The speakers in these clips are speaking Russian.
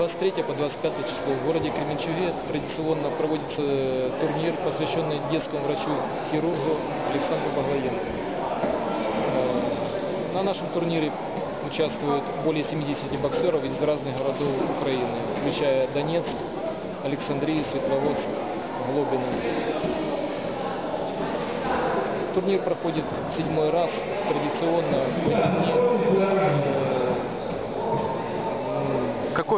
23 по 25 число в городе Кременчуге традиционно проводится э, турнир, посвященный детскому врачу-хирургу Александру Баглоенко. Э, На нашем турнире участвуют более 70 боксеров из разных городов Украины, включая Донецк, Александрию, Светловодск, Глобино. Турнир проходит седьмой раз, традиционно в дни.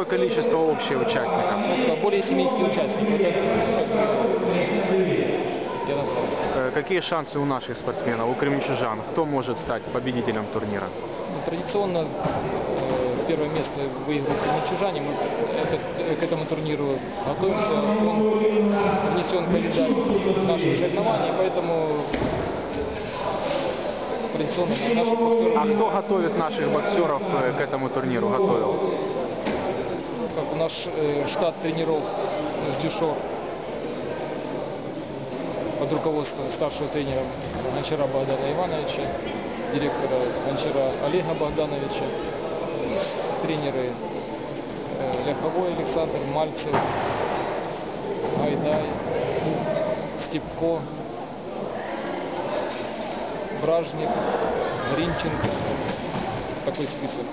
Какое количество общее участников? Просто более 70 участников. Это. Э, Какие шансы у наших спортсменов, у кременчужан? Кто может стать победителем турнира? Ну, Традиционно э, первое место выигрывают кременчужане. Мы это- к этому турниру готовимся. Он внесен в календарь наших соревнований, поэтому традиционно наши боксеры, А кто готовит наших боксеров э, к этому турниру? Готовил? Как бы наш э, штат тренеров с Дюшор под руководством старшего тренера Гончара Богдана Ивановича, директора Гончара Олега Богдановича, тренеры э, Ляховой Александр, Мальцев, Гайдай, Степко, Бражник, Гринченко. Такой список.